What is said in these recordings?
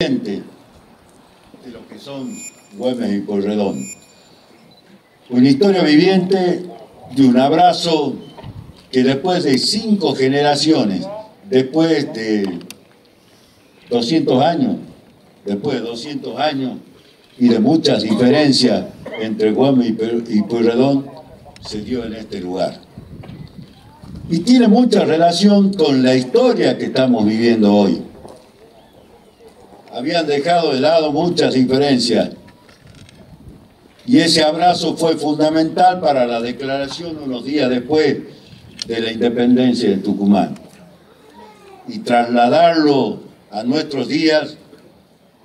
de lo que son Güemes y Porredón. Una historia viviente de un abrazo que después de cinco generaciones, después de 200 años, después de 200 años y de muchas diferencias entre Güemes y Pueyrredón, se dio en este lugar. Y tiene mucha relación con la historia que estamos viviendo hoy. Habían dejado de lado muchas diferencias y ese abrazo fue fundamental para la declaración unos días después de la independencia de Tucumán. Y trasladarlo a nuestros días,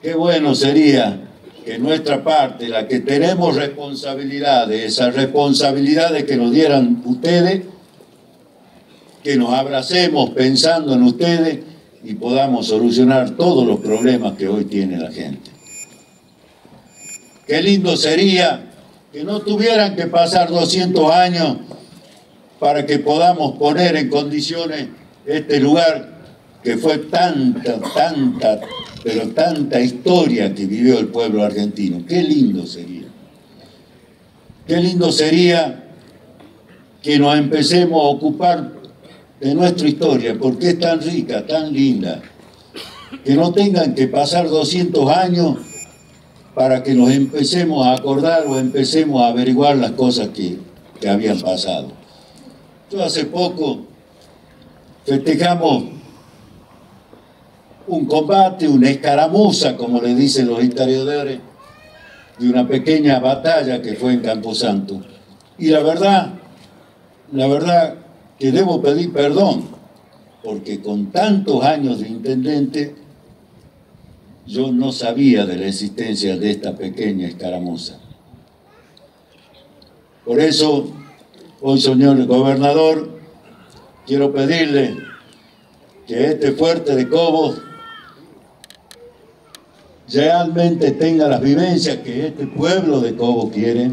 qué bueno sería que nuestra parte, la que tenemos responsabilidades, esas responsabilidades que nos dieran ustedes, que nos abracemos pensando en ustedes y podamos solucionar todos los problemas que hoy tiene la gente. Qué lindo sería que no tuvieran que pasar 200 años para que podamos poner en condiciones este lugar que fue tanta, tanta, pero tanta historia que vivió el pueblo argentino. Qué lindo sería. Qué lindo sería que nos empecemos a ocupar de nuestra historia, porque es tan rica, tan linda, que no tengan que pasar 200 años para que nos empecemos a acordar o empecemos a averiguar las cosas que, que habían pasado. Yo hace poco festejamos un combate, una escaramuza, como le dicen los historiadores, de una pequeña batalla que fue en Camposanto. Y la verdad, la verdad que debo pedir perdón, porque con tantos años de intendente, yo no sabía de la existencia de esta pequeña escaramuza. Por eso, hoy, señor gobernador, quiero pedirle que este fuerte de Cobos realmente tenga las vivencias que este pueblo de Cobos quiere,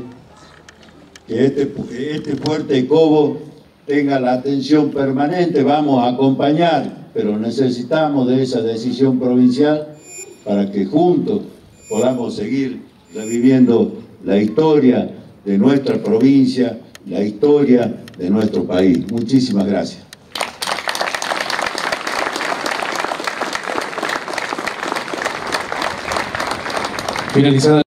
que este, este fuerte de Cobos tenga la atención permanente, vamos a acompañar, pero necesitamos de esa decisión provincial para que juntos podamos seguir reviviendo la historia de nuestra provincia, la historia de nuestro país. Muchísimas gracias. Finalizada